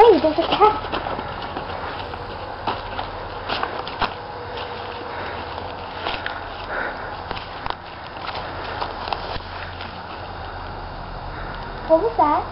Hey, there's a cat. What was that?